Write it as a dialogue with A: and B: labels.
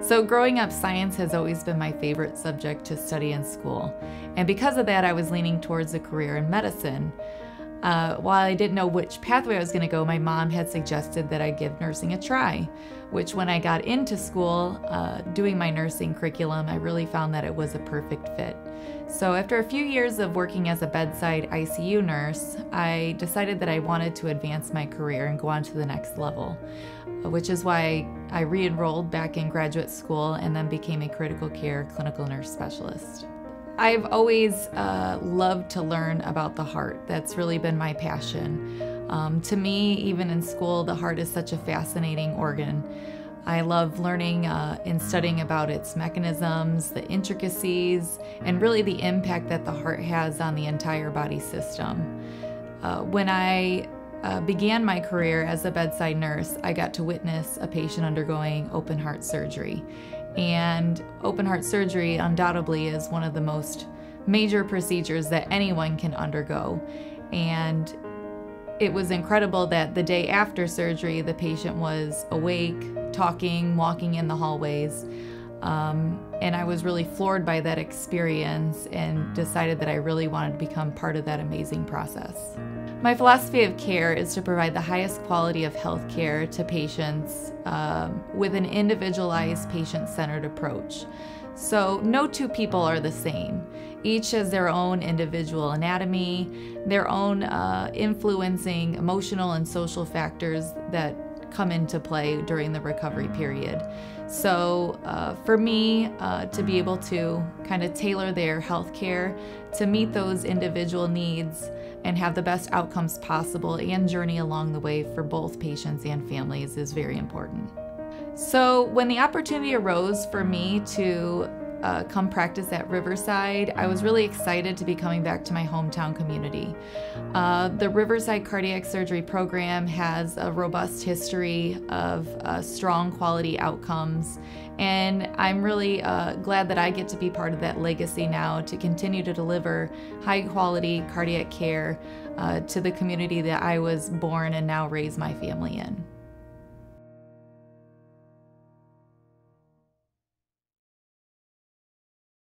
A: So, growing up, science has always been my favorite subject to study in school. And because of that, I was leaning towards a career in medicine. Uh, while I didn't know which pathway I was going to go, my mom had suggested that I give nursing a try, which, when I got into school uh, doing my nursing curriculum, I really found that it was a perfect fit. So, after a few years of working as a bedside ICU nurse, I decided that I wanted to advance my career and go on to the next level, which is why I re enrolled back in graduate school and then became a critical care clinical nurse specialist. I've always uh, loved to learn about the heart. That's really been my passion. Um, to me, even in school, the heart is such a fascinating organ. I love learning uh, and studying about its mechanisms, the intricacies, and really the impact that the heart has on the entire body system. Uh, when I uh, began my career as a bedside nurse, I got to witness a patient undergoing open heart surgery. And open heart surgery undoubtedly is one of the most major procedures that anyone can undergo. And it was incredible that the day after surgery, the patient was awake, talking, walking in the hallways. Um, and I was really floored by that experience and decided that I really wanted to become part of that amazing process. My philosophy of care is to provide the highest quality of health care to patients um, with an individualized, patient centered approach. So, no two people are the same. Each has their own individual anatomy, their own uh, influencing emotional and social factors that come into play during the recovery period. So, uh, for me, uh, to be able to kind of tailor their health care to meet those individual needs and have the best outcomes possible and journey along the way for both patients and families is very important. So, when the opportunity arose for me to uh, come practice at Riverside, I was really excited to be coming back to my hometown community. Uh, the Riverside Cardiac Surgery Program has a robust history of uh, strong quality outcomes, and I'm really uh, glad that I get to be part of that legacy now to continue to deliver high quality cardiac care uh, to the community that I was born and now raise my family in.